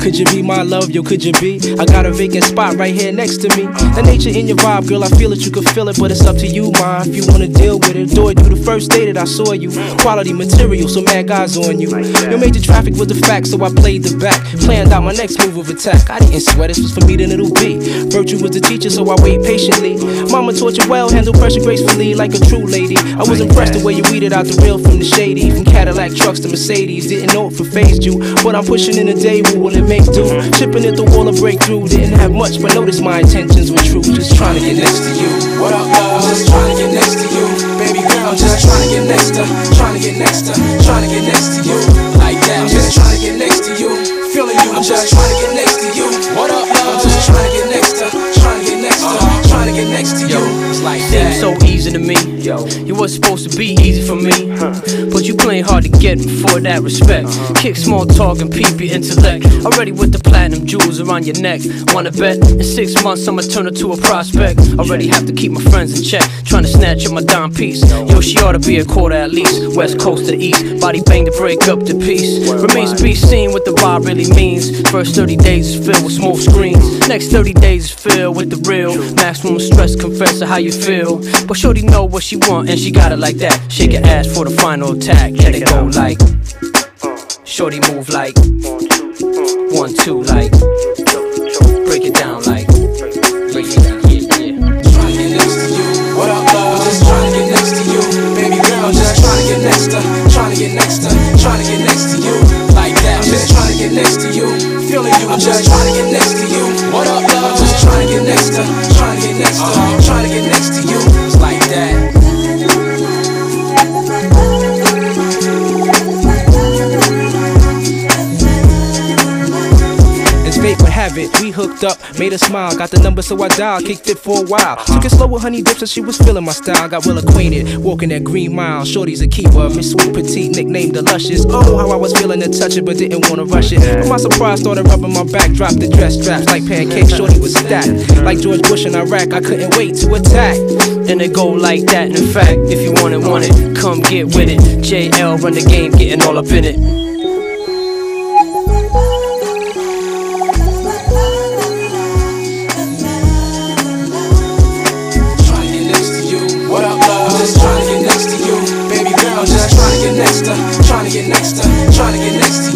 could you be? My love, yo, could you be? I got a vacant spot right here next to me. The nature in your vibe, girl, I feel it, you can feel it, but it's up to you, ma. If you wanna deal with it, do it. The first day that I saw you. Quality material, so mad guys on you. Your major traffic was the fact, so I played the back. Planned out my next move of attack. I didn't sweat, this was for me, then it'll be. Virtue was the teacher, so I wait patiently. Mama taught you well, handle pressure gracefully like a true lady. I was impressed the way you weeded out the real from the shady. From Cadillac trucks to Mercedes, didn't know it for phased you. But I'm pushing in the day, what will it make do? Chipping at the wall of breakthrough, didn't have much, but notice my intentions were true. Just trying to get next to you. What up, love? I'm just trying to get next to you. Baby girl, I'm just trying to get next to, trying to get next to, trying to get next to you. Like that, I'm just trying to get next to you. Feeling you, I'm just trying to get next Yo. It was supposed to be easy for me. But you playing hard to get for that respect. Kick small talk and peep your intellect. Already with the platinum jewels around your neck. Wanna bet? In six months, I'ma turn her to a prospect. Already have to keep my friends in check. Trying to snatch up my dime piece. Yo, she ought to be a quarter at least. West coast to east. Body bang to break up the piece. Remains to be seen what the vibe really means. First 30 days is filled with smoke screens. Next 30 days is filled with the real. Maximum stress, confess how you feel. But Shorty know what she and she got it like that. Shake your ass for the final attack. Let it go like. Shorty move like. One, two, like. Break it down like. Break it down, yeah, yeah. trying to get next to you. What love? I'm just trying to get next to you. Baby girl, just trying to get next to, trying to get next to, trying to get next to you. Like that, I'm just trying to get next to you. Feeling you, I'm just fate would have it, we hooked up, made her smile. Got the number, so I dialed, kicked it for a while. Took it slow with honey dips, and she was feeling my style. Got well acquainted, walking that green mile. Shorty's a keeper, Miss Sweet Petite, nicknamed the Luscious. Oh, how I was feeling to touch it, but didn't wanna rush it. But my surprise started rubbing my back, dropped the dress straps like pancakes. Shorty was stacked, like George Bush in Iraq. I couldn't wait to attack. And it go like that. In fact, if you want it, want it, come get with it. JL run the game, getting all up in it. get next to, try to get next to